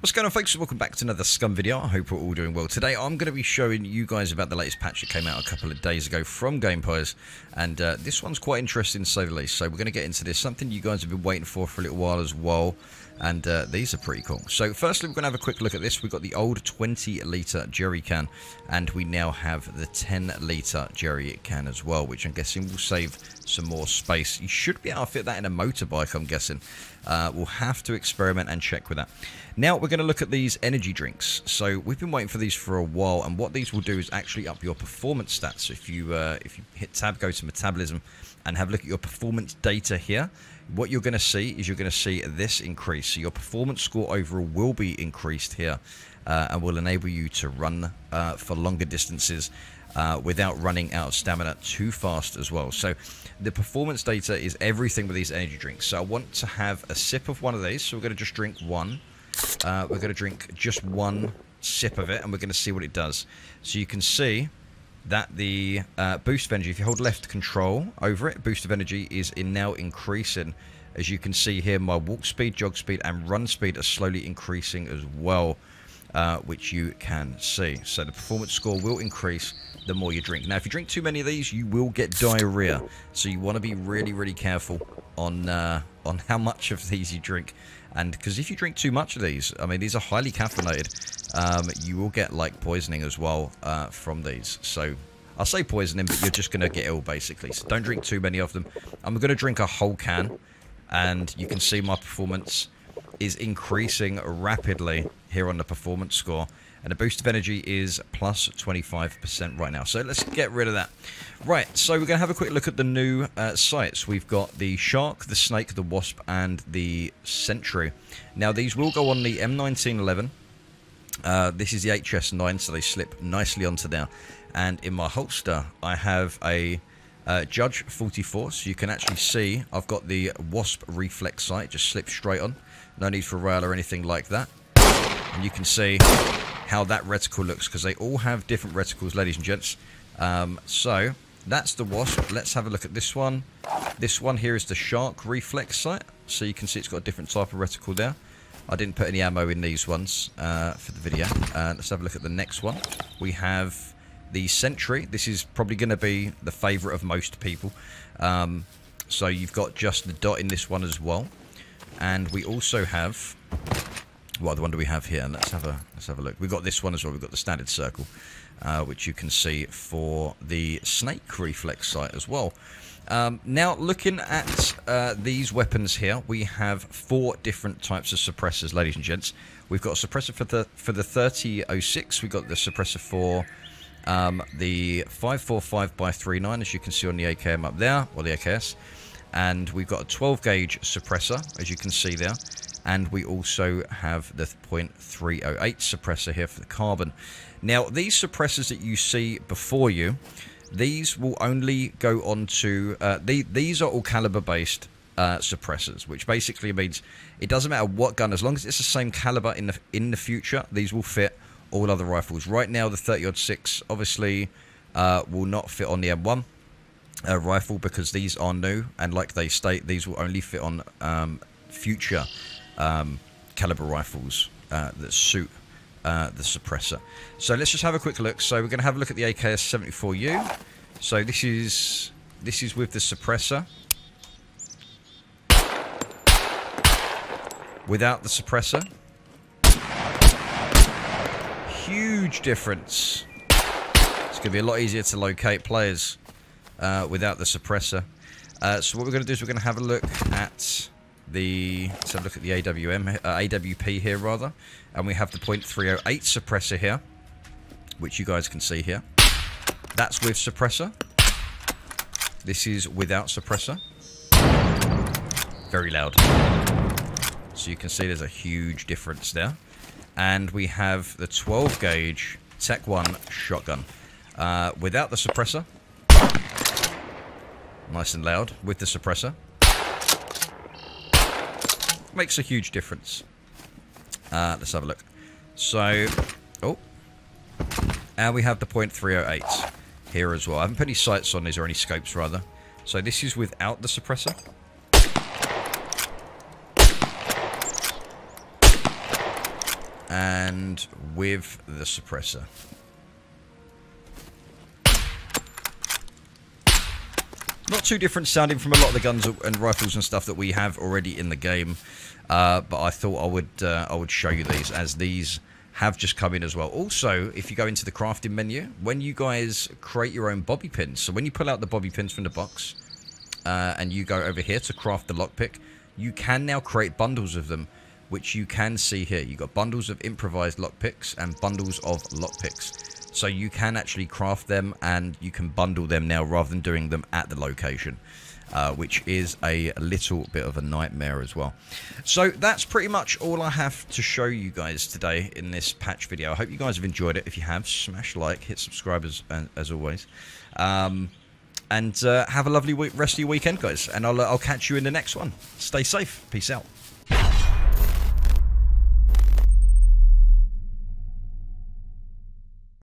What's going on folks? Welcome back to another Scum video. I hope we're all doing well. Today I'm going to be showing you guys about the latest patch that came out a couple of days ago from Gamepires. And uh, this one's quite interesting to say the least. So we're going to get into this. Something you guys have been waiting for for a little while as well. And uh, these are pretty cool. So firstly we're going to have a quick look at this. We've got the old 20 litre jerry can. And we now have the 10 litre jerry can as well. Which I'm guessing will save some more space. You should be able to fit that in a motorbike I'm guessing. Uh, we'll have to experiment and check with that. Now we're going to look at these energy drinks. So we've been waiting for these for a while, and what these will do is actually up your performance stats. So if you uh, if you hit tab, go to metabolism, and have a look at your performance data here, what you're going to see is you're going to see this increase. So your performance score overall will be increased here, uh, and will enable you to run uh, for longer distances uh, without running out of stamina too fast as well. So the performance data is everything with these energy drinks. So I want to have a sip of one of these. So we're going to just drink one. Uh, we're going to drink just one sip of it, and we're going to see what it does. So you can see that the uh, boost of energy, if you hold left control over it, boost of energy is in now increasing. As you can see here, my walk speed, jog speed, and run speed are slowly increasing as well, uh, which you can see. So the performance score will increase the more you drink. Now, if you drink too many of these, you will get diarrhea. So you want to be really, really careful on uh, on how much of these you drink. And because if you drink too much of these, I mean, these are highly caffeinated, um, you will get like poisoning as well uh, from these. So I'll say poisoning, but you're just going to get ill basically. So don't drink too many of them. I'm going to drink a whole can, and you can see my performance is increasing rapidly here on the performance score. And the boost of energy is plus 25% right now. So let's get rid of that. Right, so we're going to have a quick look at the new uh, sights. We've got the Shark, the Snake, the Wasp, and the Sentry. Now, these will go on the M1911. Uh, this is the HS9, so they slip nicely onto there. And in my holster, I have a uh, Judge 44, so you can actually see I've got the Wasp reflex sight, just slips straight on. No need for rail or anything like that. And you can see how that reticle looks because they all have different reticles, ladies and gents. Um, so that's the wasp. Let's have a look at this one. This one here is the shark reflex sight. So you can see it's got a different type of reticle there. I didn't put any ammo in these ones uh, for the video. Uh, let's have a look at the next one. We have the Sentry. This is probably going to be the favourite of most people. Um, so you've got just the dot in this one as well. And we also have what other one do we have here? Let's have a let's have a look. We've got this one as well. We've got the standard circle, uh, which you can see for the snake reflex sight as well. Um, now, looking at uh, these weapons here, we have four different types of suppressors, ladies and gents. We've got a suppressor for the for the 3006. We've got the suppressor for um, the 545 by 39, as you can see on the AKM up there, or the AKS. And we've got a 12 gauge suppressor, as you can see there and we also have the .308 suppressor here for the carbon. Now, these suppressors that you see before you, these will only go on to, uh, the, these are all caliber based uh, suppressors, which basically means it doesn't matter what gun, as long as it's the same caliber in the, in the future, these will fit all other rifles. Right now, the 30-06 obviously uh, will not fit on the M1 uh, rifle because these are new, and like they state, these will only fit on um, future um, caliber rifles uh, that suit uh, the suppressor. So let's just have a quick look. So we're going to have a look at the AKS 74U. So this is this is with the suppressor. Without the suppressor. Huge difference. It's going to be a lot easier to locate players uh, without the suppressor. Uh, so what we're going to do is we're going to have a look at the let's have a look at the AWM uh, AWP here rather. And we have the .308 suppressor here which you guys can see here. That's with suppressor. This is without suppressor. Very loud. So you can see there's a huge difference there. And we have the 12 gauge Tech 1 shotgun. Uh, without the suppressor nice and loud with the suppressor makes a huge difference. Uh, let's have a look. So, oh, and we have the .308 here as well. I haven't put any sights on these or any scopes rather. So this is without the suppressor. and with the suppressor. Not too different sounding from a lot of the guns and rifles and stuff that we have already in the game, uh, but I thought I would uh, I would show you these as these have just come in as well. Also, if you go into the crafting menu, when you guys create your own bobby pins, so when you pull out the bobby pins from the box uh, and you go over here to craft the lockpick, you can now create bundles of them, which you can see here. You've got bundles of improvised lockpicks and bundles of lockpicks. So you can actually craft them and you can bundle them now rather than doing them at the location. Uh, which is a little bit of a nightmare as well. So that's pretty much all I have to show you guys today in this patch video. I hope you guys have enjoyed it. If you have, smash like, hit subscribe as, as always. Um, and uh, have a lovely rest of your weekend, guys. And I'll, uh, I'll catch you in the next one. Stay safe. Peace out.